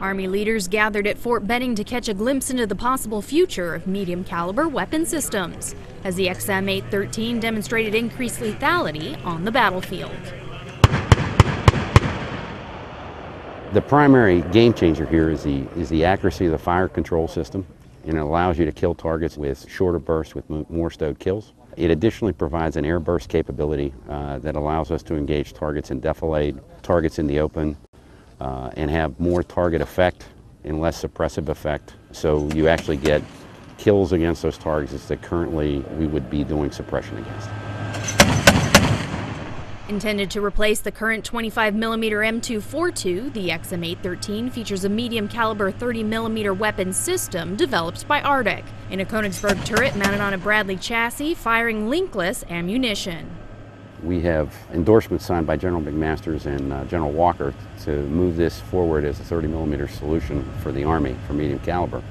Army leaders gathered at Fort Benning to catch a glimpse into the possible future of medium caliber weapon systems, as the XM 813 demonstrated increased lethality on the battlefield. The primary game changer here is the, is the accuracy of the fire control system, and it allows you to kill targets with shorter bursts with more stowed kills. It additionally provides an air burst capability uh, that allows us to engage targets in defilade, targets in the open, uh, and have more target effect and less suppressive effect. So you actually get kills against those targets that currently we would be doing suppression against. Intended to replace the current 25mm M242, the XM813 features a medium caliber 30mm weapon system developed by Ardec in a Kongsberg turret mounted on a Bradley chassis firing linkless ammunition. We have endorsements signed by General McMaster's and uh, General Walker to move this forward as a 30 millimeter solution for the Army for medium caliber.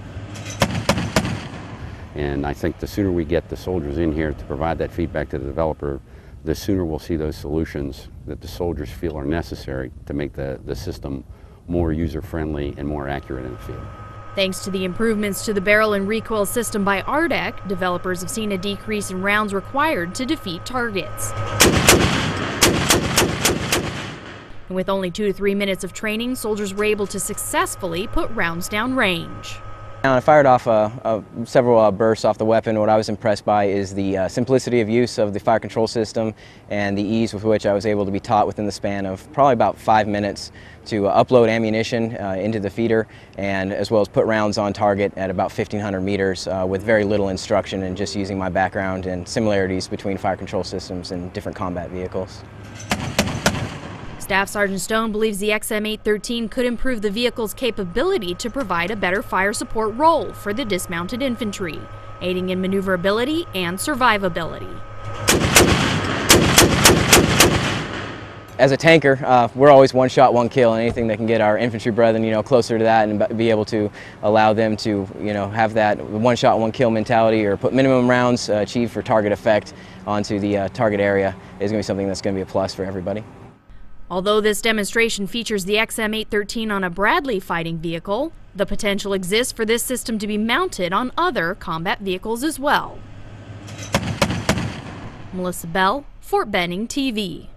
And I think the sooner we get the soldiers in here to provide that feedback to the developer, the sooner we'll see those solutions that the soldiers feel are necessary to make the, the system more user-friendly and more accurate in the field. Thanks to the improvements to the barrel and recoil system by Ardec, developers have seen a decrease in rounds required to defeat targets. And with only two to three minutes of training, soldiers were able to successfully put rounds down range. I fired off uh, several bursts off the weapon. What I was impressed by is the uh, simplicity of use of the fire control system and the ease with which I was able to be taught within the span of probably about five minutes to uh, upload ammunition uh, into the feeder and as well as put rounds on target at about 1500 meters with very little instruction and just using my background and similarities between fire control systems and different combat vehicles. Staff Sergeant Stone believes the XM813 could improve the vehicle's capability to provide a better fire support role for the dismounted infantry, aiding in maneuverability and survivability. As a tanker, uh, we're always one shot, one kill, and anything that can get our infantry brethren, you know, closer to that and be able to allow them to, you know, have that one shot, one kill mentality or put minimum rounds uh, achieved for target effect onto the uh, target area is going to be something that's going to be a plus for everybody. Although this demonstration features the XM813 on a Bradley fighting vehicle, the potential exists for this system to be mounted on other combat vehicles as well. Melissa Bell, Fort Benning TV.